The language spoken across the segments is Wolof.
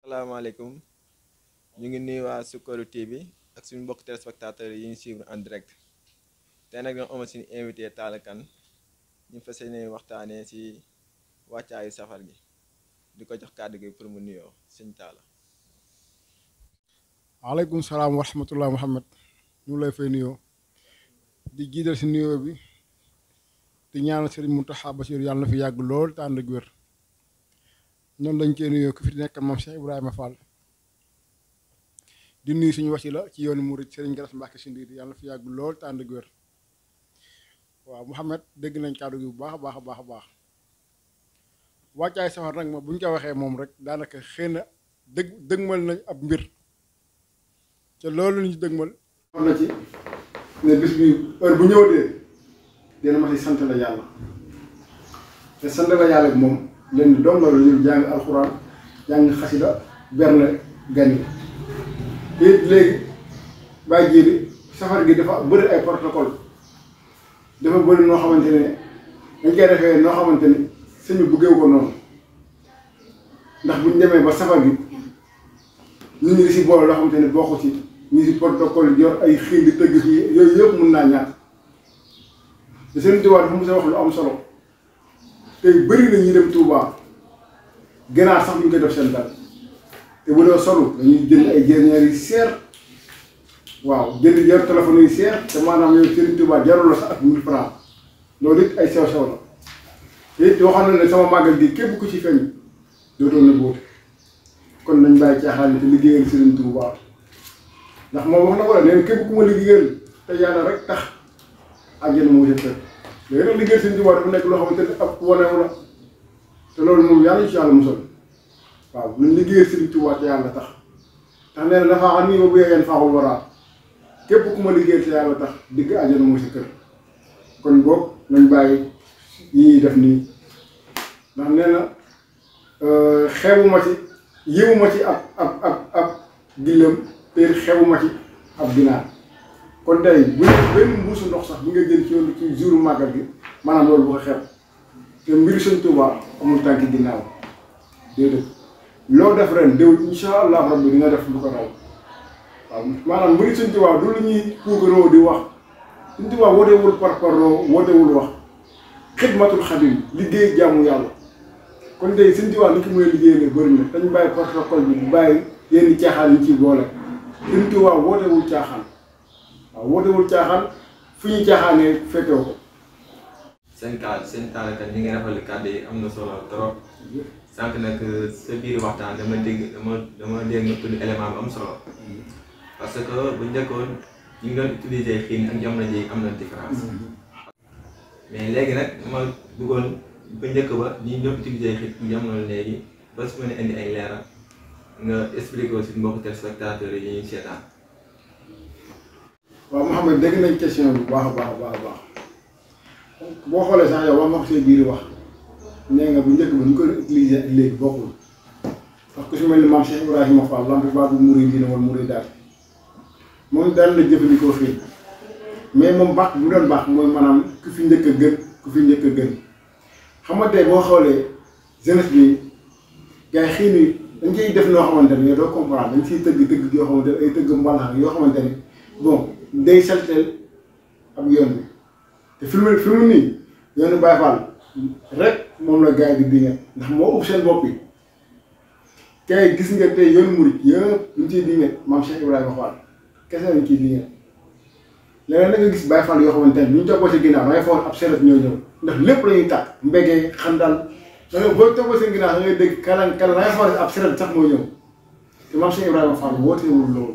asalaamaaleykum ñu ngi nuyu waa Sukkaru TV ak suñu mbokk téléspectateurs yi ñu suivre en direct tey nag ñoo amal suñu invité Talla Kane ñu fas yéene waxtaanee si wàccaayu safar gi di ko jox kàddu gi pour mu nuyoo sëñ Talla. waaleykum salaam wa rahmatulah Mouhamed ñu lay fay nuyoo di jiital si nuyoo bi di ñaanal Serigne Mountakha Bassirou yàlla na fi yàgg lool te ànd ak wér. noonu lañ cee nuyoo ku fi nekk moom Cheikh Ibrahima Fall di nuyu suñu wasila ci yoonu Mouride Serigne Gallas Mbacke si ndiir yàlla fi yàgg lool te ànd ak wér waaw Mouhamed dégg nañ kàddu gi bu baax a baax a baax a baax wàccaay safar nag ma bu ñu ko waxee moom rek daanaka xëy na dëgg dëgmal nañ ab mbir te loolu ñu dëgmal am na ci ne bis bi heure bu ñëwatee dina ma si sant la yàlla te sant la yàlla bi moom leen doom la ñu jàng alxuraan jàng xasida berne gan yi te it léegi bàyyi ji bi safar gi dafa bëri ay protocole dafa bëri noo xamante ne dañ koy defee noo xamante ni suñu bëggee ko noonu ndax buñ demee ba safar gi nit ñi di si boole loo xamante ne bokku ci ñu si protocole yor ay xiin di tëgg fii yooyu yëpp mun naa ñàkk te seen diwaan bi mu sa wax lu am solo tey bëri na ñuy dem Touba ganaar sax ñu koy def seen dal te bu dee solu dañuy jënd ay jërñeer yu seer waaw jënd yor téléphone yu seer te maanaam yow seen Touba jarul la sax ak mille francs loolu it ay sew sew la te it waxoon na ne sama màggal gi képp ku ci feeñ dootoo na bóote kon nañ bàyyi caaxaan yi te liggéeyal Sëriñ Tuubaa ndax moom wax na ko la nee na képp ku ma liggéeyal te yàlla rek tax àjjana moo jëf rek léegi nag liggéeyal Sëriñ Tuubaa dafa nekk loo xamante ne ab waneew la te loolu moom yàlla ñu ci yàlla musal waaw nañ liggéeyal Sëriñ Tuubaa te yàlla tax ndax nee na dafa am nii ba bu yeen faaxul waraa képp ku ma liggéeyal te yàlla tax digg àjjana moo sa kër kon boog nañ bàyyi yi ñuy def nii ndax nee na xewuma ci yiwuma ci ab ab ab ab gillem te xewuma ci ab ginaar kon tey bu benn mbuusu ndox sax bi nga jël ci yoon ci jouru màggal gi maanaam loolu bu ko xeeb te mbiru sëñ Tuubaa amul tànki ginnaaw déedéet loo def ren déw insha allah rabbi di nga def lu ko raw waaw maanaam mbiru sëñ Tuubaa du lu ñuy puugaroo di wax sëñ Tuubaa wootewul par parloo wootewul wax xidmatul xadim liggéey jaamu yàlla kon tey sëñ Tuubaa li ki mooy liggéey la bëri na dañu bàyyi protocole bi bu bàyyi yenn caaxaan yi ci boole sëñ Tuubaa wootewul caaxaan waaw wootewul caaxaan fu ñu caaxaanee fekkew ko seen kaal seen taalaka ñi ngi rafetlu kàddu yi am na solo trop sànq nag sa biir waxtaan dama dégg dama dama dégg nga tudd élément bu am solo parce que bu njëkkoon ñu ngi doon utiliser xiin ak jamono ji am na différence mais léegi nag ma bëggoon ba njëkk ba ñi ñëpp utilisé xit bu jamono léegi ba su ma ne indi ay leeral nga expliqué ko suñu mbokku téléspectateurs yi ñuy seetaan. waaw Mouhamed dégg nañ question bu baax a baax a baax a baax boo xoolee sax yow wax nga ko say biir wax nee nga bu njëkk ba ñu ko utilisé ak léegi bokkul parce que su mel ni maam Cheikh Ibrahima Fall lamp baabu murid dina wal muridaat moom daan na jëfandikoo xiin mais moom baax bu doon baax mooy maanaam ku fi njëkk a gën ku fi njëkk a gën xam nga tey boo xoolee jeunesse bi gars yi xëy na dañ koy def noo xamante ne yow doo comprendre dañ siy tëgg tëgg yoo xamante ne ay tëgg mbalax yoo xamante ne bon day salteel ab yoon bi te fi mu fi mu nii yoonu Baye Fall rek moom la gars yi di diñe ndax moo ub seen bopp yi kay gis nga tey yoon murit yëpp ñu ciy diine maam Cheikh Ibrahima Fall kese lañ ciy diine léeg-léeg da nga gis Baye Fall yoo xamante ne ñu toppoo ci ginnaaw da ngay foog ab seerat ñoo ñëw ndax lépp la ñuy tàkk mbéggee xandal da nga boo toppoo seen ginnaaw da ngay dégg kalan kalan da ngay foog ab seerat sax moo ñëw te maam Cheikh Ibrahima Fall wootewul loolu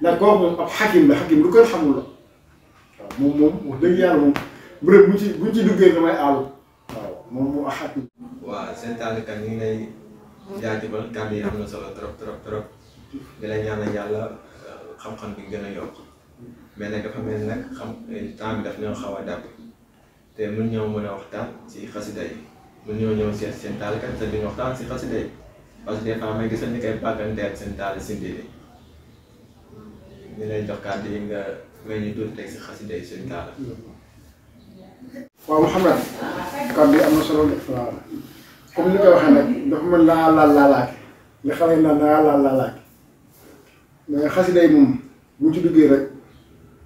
ndax kooku moom ab xakim la xakim lu koy xamul la waaw moom moom wax dëgg yàlla moom bërëb bu ci bu ci duggee damay àll waaw moom moom ab xakim. waaw seen tàllkat ñu ngi lay jaajëfal kàddu yi am na solo trop trop trop di la ñaanal yàlla euh, xam-xam bi gën a yokk mais nag dafa mel ni nag xam temps bi daf ñoo xaw a dàpp te mën ñoo mën a waxtaan si xasida yi mën ñoo ñëw seet seen taalikat te duñu waxtaan si xasida yi parce que des fois may gisal ni koy bàggante ak seen taali si mbir yi ñu lay jox kàddu yi nga may ñu tuuti teg si xasida yi seen taala waaw Mouhamed kàddu yi am na solo de waaw comme ni ko waxee nag dafa mel laa laal laalaake li xale yi naan laa laal laalaake mais xasida yi moom buñ ci duggee rek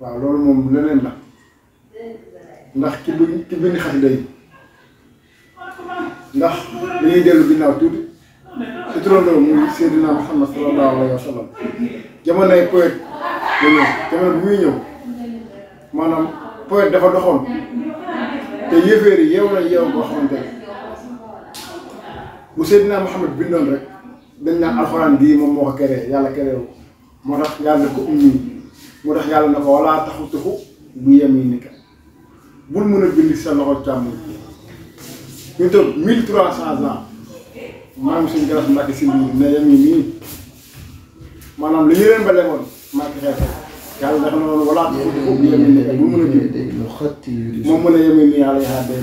waaw loolu moom leneen la ndax ci bu ci bind xasida yi ndax dañuy dellu ginnaaw tuuti ci turandoo muy Seydina Muhammad sallallahu alayhi wa sallam jamonoy poète la ñëw jamono bu muy ñëw maanaam poète dafa doxoon te yëfeer yi yeew nañ yeew boo xamante ne bu Seydina Muhammad bindoon rek dañ naan alxuraan gii moom moo ko keree yàlla keree wu moo tax yàlla ko ummi moo tax yàlla na ko wala taxu taxu bu yemi ni ka bul mën a bind sa loxo càmm ñu toog mille trois cent ans maam suñu garas Mbàkke si biir ne yem yi nii maanaam li ñu leen ba lemoon Mbàkke xeex yàlla dafa ne woon wala taxu taxu bu yemi ni ka bul mën a bind moom mën a yemi ni yàlla yaa dee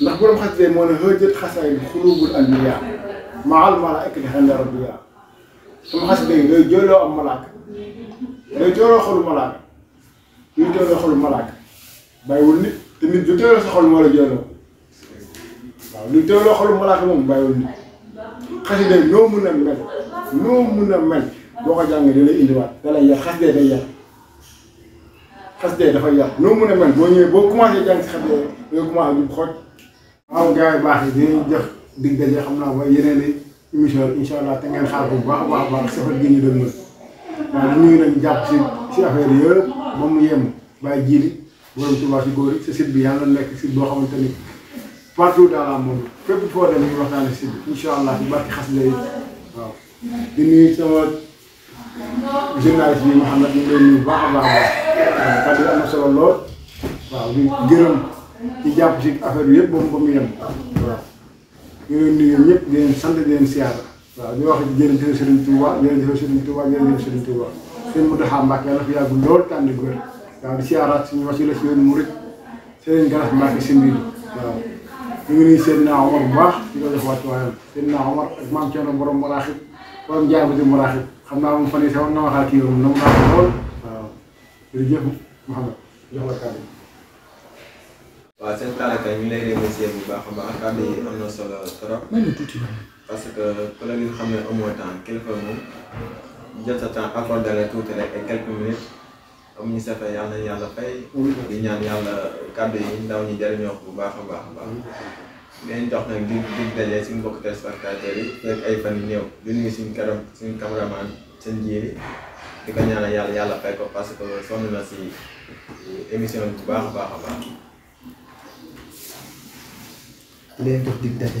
ndax borom xas de moo ne hëjët xasaay bi xulubul anbiya maal malaayka di xenda rabbiya sama xas de day jëloo am malaaka day jëloo xolu malaaka ñu jëloo xolu malaaka bàyyiwul nit te nit du jëloo sa xol moo la jëloo waaw lu jëloo xolu malaaka moom bàyyiwul nit xas de noo mun a mel noo mun a mel boo ko jàngee da lay indiwaat da lay yar xas de day yar xas dee dafa yàq noo mën a mel boo ñëwee boo commencé jàng si xas dee nga commencé jub xooj waaw gars yi baax yi dinañ jox dig daje xam naa ba yeneen i émission incha allah te ngeen xaar bu baax a baax a baax safar gi ñu doon mën waaw ñu ngi leen jàpp si si affaire yëpp ba mu yem bàyyi jiili borom Tuubaa si góor yi sa site bi yàlla nekk site boo xamante ni partout dans le monde fépp foo dem ñu waxtaane site bi incha allah si barki xas dee waaw di nuyu sama journaliste bi Mouhamed ñu ngi leen nuyu bu baax a baax a baax kàddu yi am na solo lool waaw di gërëm ci jàpp ci affaire bi yëpp ba mu ba mu yem waaw ñu ngi leen nuyu ñëpp di leen sant di leen siyaar waaw di wax jërëjëf Serigne Touba jërëjëf Serigne Touba jërëjëf Serigne Touba sëñ Mountakha Mbacké yàlla fi yàgg lool tànn góor waaw di siyaaraat suñu wasila si yoonu murid seen garas Mbacke si mbir waaw ñu ngi nuyu seen naa Omar bu baax di ko jox wàccuwaayam seen naa Omar ak maam Thierno borom maraaxib borom jaay ba di maraaxib xam naa moom fan yii sax war na waxaat kii yow moom nangu naa ko lool waaw jërëjëf Mouhamed jox la kàddu gi. waaw seen taalaka ñu ngi lay remercier bu baax a baax kàddu yi am na solo trop parce que ku la ñu xam ne amoo temps kilifa moom jël sa temps accordé la tuuti rek ay quelques minutes am ñu safee yàlla nañu yàlla fay di ñaan yàlla kàddu yi ndaw ñi jëriñoo bu baax a baax a baax leen jox nag di di daje suñu mbokk téléspectateurs yi fekk ay fan yu néew di nuyu suñu kanam suñu cameraman seen jiiri di ko ñaanal yàlla yàlla fay ko parce que sonn na si émission bi bu baax a baax a baax leen jox dig daje